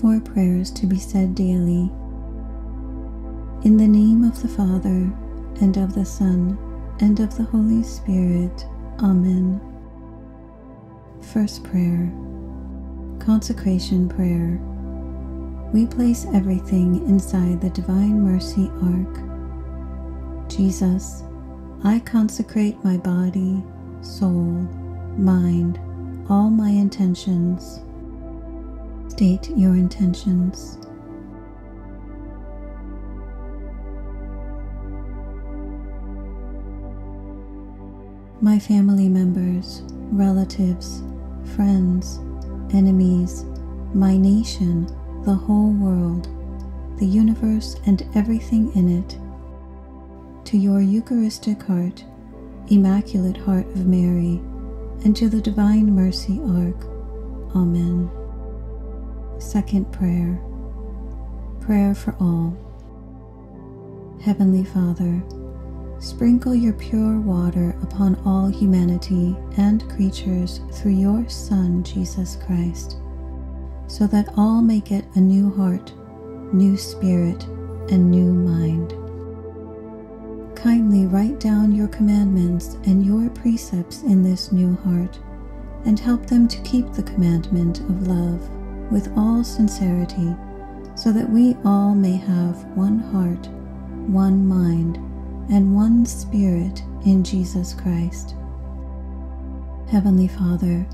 Four prayers to be said daily. In the name of the Father, and of the Son, and of the Holy Spirit. Amen. First prayer Consecration Prayer. We place everything inside the Divine Mercy Ark. Jesus, I consecrate my body, soul, mind, all my intentions. State your intentions. My family members, relatives, friends, enemies, my nation, the whole world, the universe, and everything in it. To your Eucharistic heart, Immaculate Heart of Mary, and to the Divine Mercy Ark. Amen. Second prayer. Prayer for all. Heavenly Father, sprinkle your pure water upon all humanity and creatures through your Son, Jesus Christ, so that all may get a new heart, new spirit, and new mind. Kindly write down your commandments and your precepts in this new heart, and help them to keep the commandment of love with all sincerity, so that we all may have one heart, one mind, and one Spirit in Jesus Christ. Heavenly Father,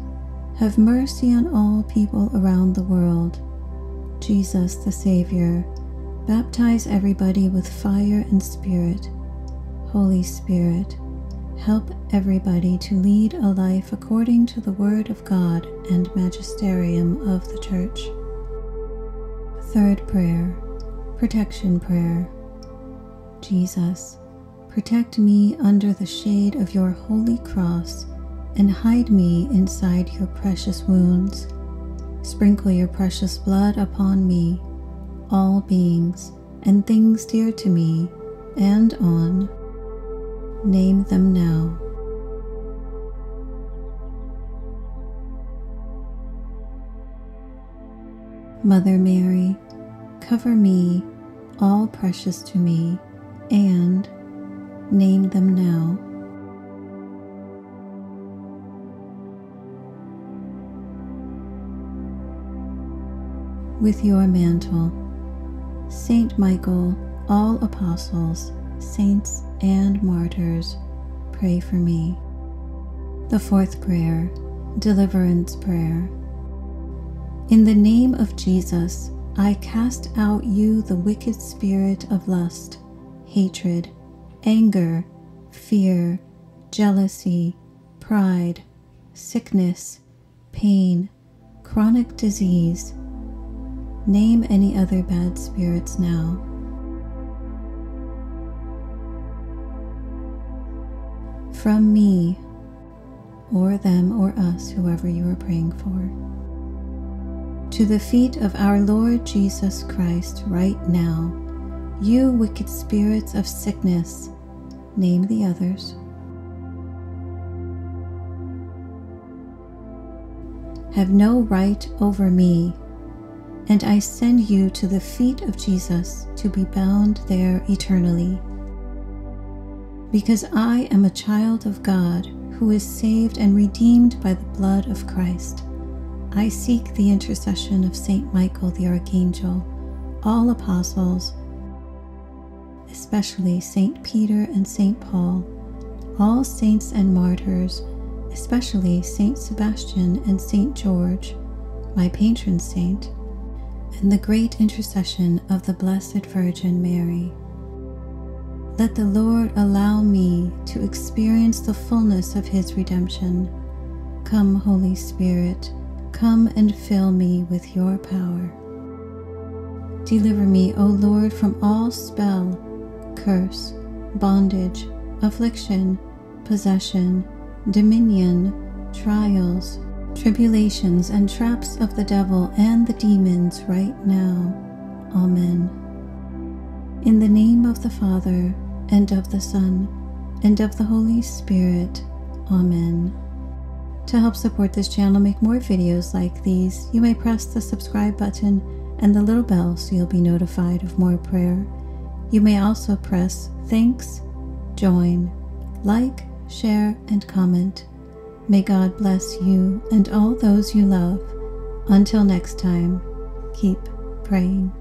have mercy on all people around the world. Jesus the Savior, baptize everybody with fire and spirit. Holy Spirit, help everybody to lead a life according to the Word of God and magisterium of the Church. Third prayer, protection prayer. Jesus, protect me under the shade of your holy cross and hide me inside your precious wounds. Sprinkle your precious blood upon me, all beings and things dear to me, and on. Name them now. Mother Mary, cover me, all precious to me, and name them now. With your mantle, Saint Michael, all apostles, saints, and martyrs, pray for me. The fourth prayer, Deliverance Prayer. In the name of Jesus, I cast out you the wicked spirit of lust, hatred, anger, fear, jealousy, pride, sickness, pain, chronic disease. Name any other bad spirits now. From me, or them or us, whoever you are praying for to the feet of our Lord Jesus Christ right now, you wicked spirits of sickness, name the others. Have no right over me, and I send you to the feet of Jesus to be bound there eternally. Because I am a child of God who is saved and redeemed by the blood of Christ. I seek the intercession of Saint Michael the Archangel, all apostles, especially Saint Peter and Saint Paul, all saints and martyrs, especially Saint Sebastian and Saint George, my patron saint, and the great intercession of the Blessed Virgin Mary. Let the Lord allow me to experience the fullness of his redemption. Come, Holy Spirit Come and fill me with your power. Deliver me, O Lord, from all spell, curse, bondage, affliction, possession, dominion, trials, tribulations, and traps of the devil and the demons right now. Amen. In the name of the Father, and of the Son, and of the Holy Spirit. Amen. To help support this channel make more videos like these, you may press the subscribe button and the little bell so you'll be notified of more prayer. You may also press thanks, join, like, share, and comment. May God bless you and all those you love. Until next time, keep praying.